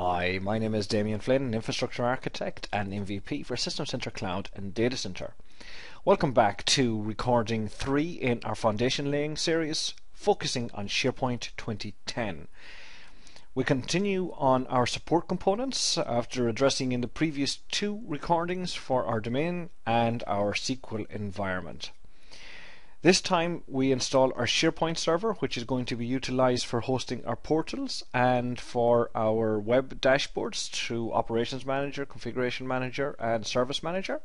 Hi, my name is Damian Flynn, an infrastructure architect and MVP for System Center Cloud and Data Center. Welcome back to recording 3 in our foundation laying series focusing on SharePoint 2010. We continue on our support components after addressing in the previous two recordings for our domain and our SQL environment. This time we install our SharePoint server, which is going to be utilized for hosting our portals and for our web dashboards through Operations Manager, Configuration Manager, and Service Manager.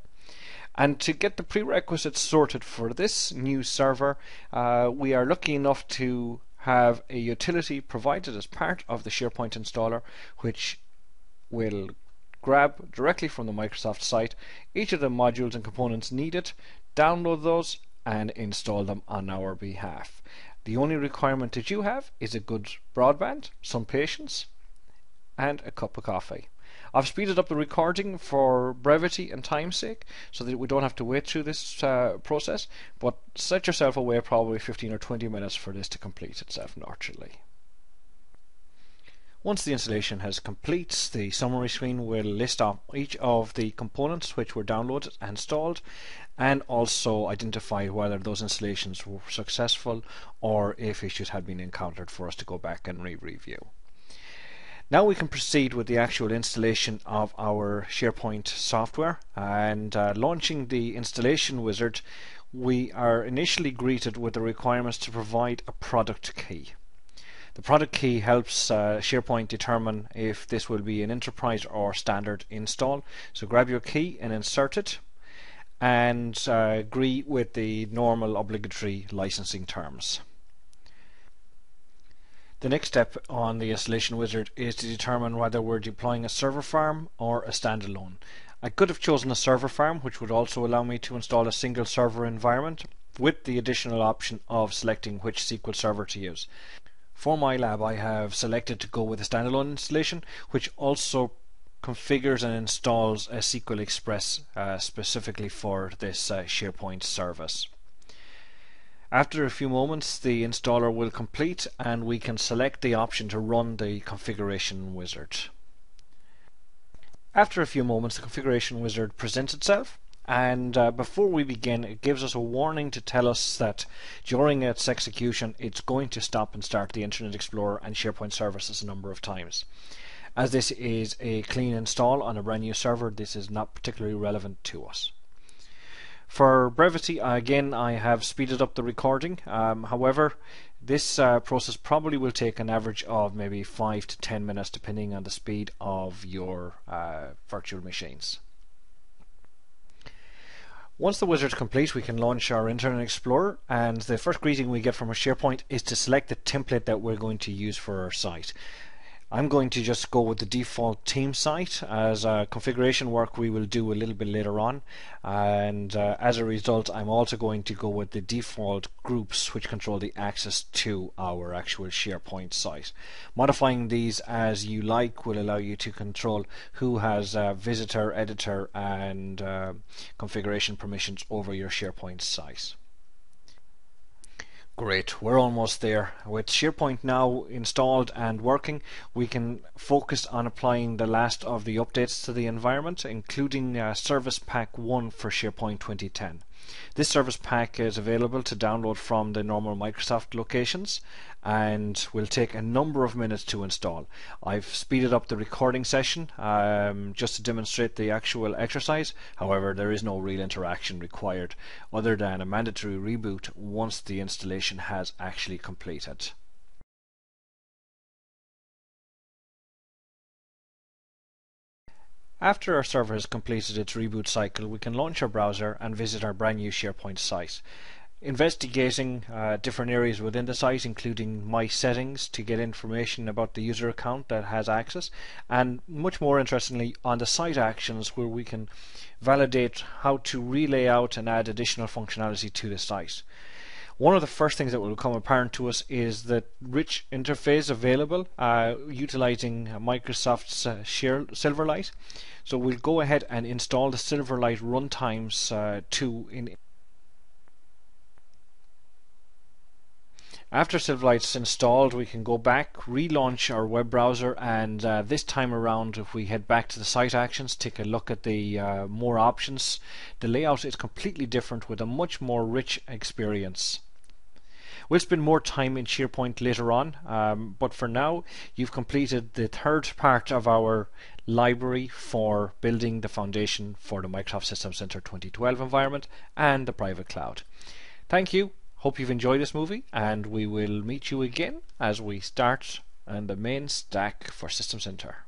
And to get the prerequisites sorted for this new server, uh, we are lucky enough to have a utility provided as part of the SharePoint installer, which will grab directly from the Microsoft site each of the modules and components needed, download those, and install them on our behalf. The only requirement that you have is a good broadband, some patience, and a cup of coffee. I've speeded up the recording for brevity and time's sake so that we don't have to wait through this uh, process, but set yourself away probably 15 or 20 minutes for this to complete itself naturally. Once the installation has complete, the summary screen will list off each of the components which were downloaded and installed and also identify whether those installations were successful or if issues had been encountered for us to go back and re-review. Now we can proceed with the actual installation of our SharePoint software and uh, launching the installation wizard we are initially greeted with the requirements to provide a product key. The product key helps uh, SharePoint determine if this will be an enterprise or standard install. So grab your key and insert it and uh, agree with the normal obligatory licensing terms. The next step on the installation wizard is to determine whether we're deploying a server farm or a standalone. I could have chosen a server farm which would also allow me to install a single server environment with the additional option of selecting which SQL server to use. For my lab, I have selected to go with a standalone installation, which also configures and installs a SQL Express uh, specifically for this uh, SharePoint service. After a few moments, the installer will complete and we can select the option to run the configuration wizard. After a few moments, the configuration wizard presents itself and uh, before we begin it gives us a warning to tell us that during its execution it's going to stop and start the Internet Explorer and SharePoint services a number of times. As this is a clean install on a brand new server this is not particularly relevant to us. For brevity again I have speeded up the recording um, however this uh, process probably will take an average of maybe 5 to 10 minutes depending on the speed of your uh, virtual machines. Once the wizard is complete, we can launch our Internet Explorer, and the first greeting we get from our SharePoint is to select the template that we're going to use for our site. I'm going to just go with the default team site as a configuration work we will do a little bit later on and uh, as a result I'm also going to go with the default groups which control the access to our actual SharePoint site. Modifying these as you like will allow you to control who has uh, visitor, editor and uh, configuration permissions over your SharePoint site. Great, we're almost there. With SharePoint now installed and working, we can focus on applying the last of the updates to the environment, including uh, Service Pack 1 for SharePoint 2010. This service pack is available to download from the normal Microsoft locations and will take a number of minutes to install. I've speeded up the recording session um, just to demonstrate the actual exercise. However, there is no real interaction required other than a mandatory reboot once the installation has actually completed. After our server has completed its reboot cycle, we can launch our browser and visit our brand new SharePoint site. Investigating uh, different areas within the site, including my settings to get information about the user account that has access, and much more interestingly, on the site actions where we can validate how to relay out and add additional functionality to the site. One of the first things that will become apparent to us is the rich interface available uh, utilizing Microsoft's uh, Share Silverlight. So we'll go ahead and install the Silverlight runtimes uh, to in After Silverlight's installed, we can go back, relaunch our web browser, and uh, this time around, if we head back to the site actions, take a look at the uh, more options, the layout is completely different with a much more rich experience. We'll spend more time in SharePoint later on, um, but for now, you've completed the third part of our library for building the foundation for the Microsoft System Center 2012 environment and the private cloud. Thank you. Hope you've enjoyed this movie, and we will meet you again as we start on the main stack for System Center.